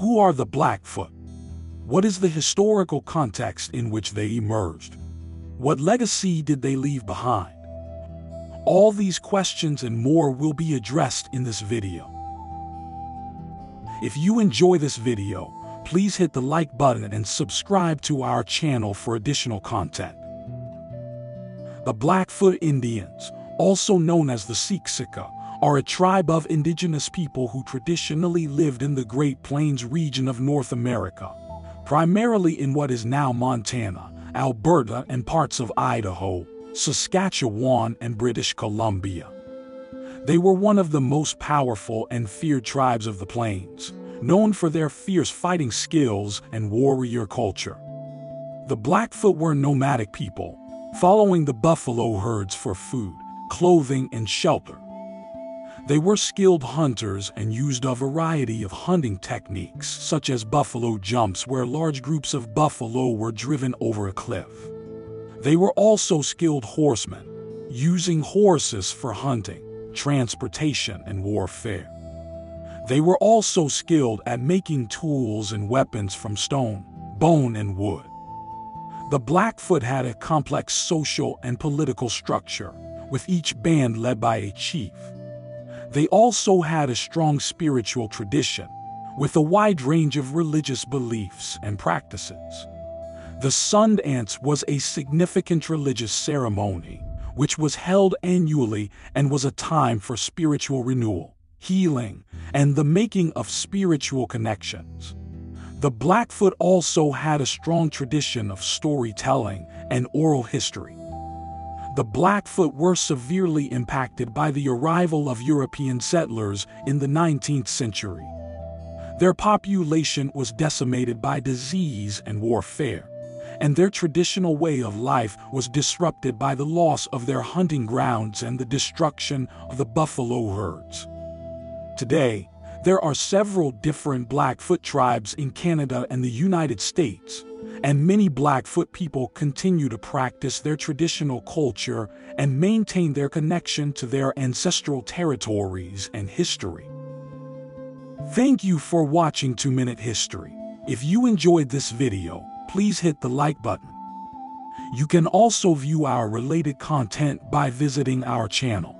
Who are the Blackfoot? What is the historical context in which they emerged? What legacy did they leave behind? All these questions and more will be addressed in this video. If you enjoy this video, please hit the like button and subscribe to our channel for additional content. The Blackfoot Indians, also known as the Siksika, are a tribe of indigenous people who traditionally lived in the Great Plains region of North America, primarily in what is now Montana, Alberta, and parts of Idaho, Saskatchewan, and British Columbia. They were one of the most powerful and feared tribes of the plains, known for their fierce fighting skills and warrior culture. The Blackfoot were nomadic people, following the buffalo herds for food, clothing, and shelter. They were skilled hunters and used a variety of hunting techniques, such as buffalo jumps, where large groups of buffalo were driven over a cliff. They were also skilled horsemen, using horses for hunting, transportation, and warfare. They were also skilled at making tools and weapons from stone, bone, and wood. The Blackfoot had a complex social and political structure, with each band led by a chief. They also had a strong spiritual tradition, with a wide range of religious beliefs and practices. The Sundance was a significant religious ceremony, which was held annually and was a time for spiritual renewal healing, and the making of spiritual connections. The Blackfoot also had a strong tradition of storytelling and oral history. The Blackfoot were severely impacted by the arrival of European settlers in the 19th century. Their population was decimated by disease and warfare, and their traditional way of life was disrupted by the loss of their hunting grounds and the destruction of the buffalo herds. Today, there are several different Blackfoot tribes in Canada and the United States, and many Blackfoot people continue to practice their traditional culture and maintain their connection to their ancestral territories and history. Thank you for watching 2 Minute History. If you enjoyed this video, please hit the like button. You can also view our related content by visiting our channel.